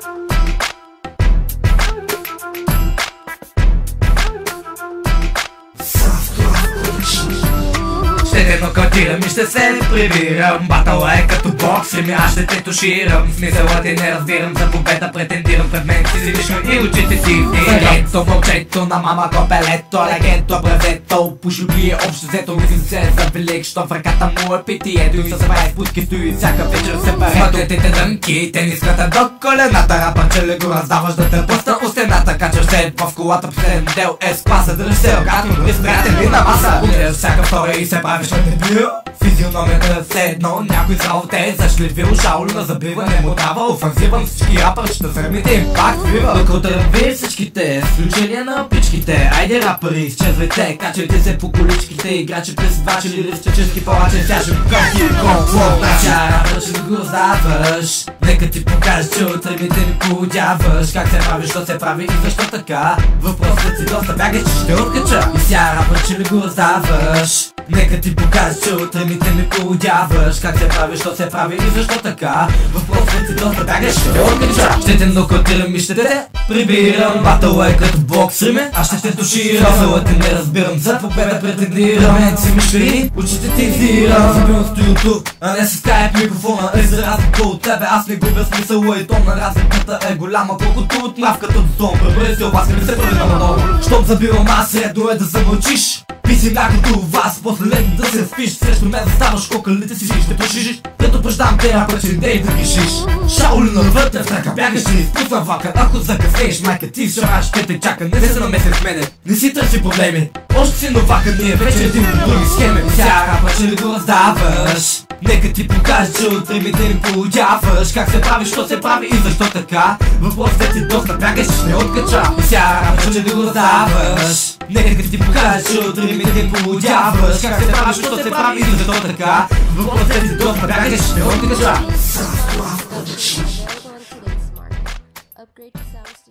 Ще те нокаутирам и ще се прибирам. Батъла е като бокс, ми аз ще те туширам. Смисъла ти не разбирам, за победа претендирам Пред мен. Си лично и очите си вдирам Ето мълчето на мама копелето Легето бревето, пушо бие общо взето Мислим се за велик, що в ръката му е питието И с с путки стои. Всяка вечер се паре. Мътетите дънки, тениската до колената. Рапърче ли го раздаваш да те пъста у стената? Качаш се в колата, последен дел е спаса. Дръж се рогато, не приятели на маса? Удряш всяка втора и се правиш дебил Физиономията е все едно, някой зал те е зашлевил Шаул на забиване му дава офанзиван Всички рапърчета сърмите им пак свива Докато ръви всичките, с изключение на пичките. Айде рапъри, изчезвайте, качайте се по количките. Играчи през два чили листически палачен Сяжем къмки, комфорт Тя рапър ще го раздаваш Нека ти покажа, че утре ми те ми подяваш. Как се прави, що се прави и защо така? Въпросът си доста бягаш, че ще откача. И ся рапър, че ли го раздаваш Нека ти покажа, че утре ми те ми подяваш Как се прави, що се прави и защо така? Въпросът си доста бягаш, ще откача Ще те нокаутирам и ще те прибирам. Батъл е като боксер ме, аз ще те туширам. Смисъла ти не разбирам, за победа претендирам. Мен си ми швири, очите ти издирам. Забивам студиото, а не с скайп микрофона. Е за разлика от тебе, аз не губя смисъла и тон на разликата е голяма. Колкото от мравката до сон, пребъде се обаска ми се прави на много Щом забивам аз, редно е да замълчиш Писи като вас, после летно да се спиш. Срещу мен да ставаш кокалите си ще пошижиш Предупреждам те, ако че не да гишиш Шаоли навътре в трака бягаш и изпусна влака. Ако закъснееш, майка ти шараш, ще те чака. Не се намеси с мене, не си търси проблеми. Още си новака, ние вече един от други схеми. Тя рапа, че ли го раздаваш Нека ти покажа, че утре ми те ни получаваш. Как се прави, що се прави и защо така? Въпросът ти доста бягаш, не откача. Рапа, че ли го раздаваш. Нека ти покажа, че утре ми те ни получаваш. Как се прави, що се прави и защо така? Въпросът ти доста бягаш, не откача. Upgrade today. Start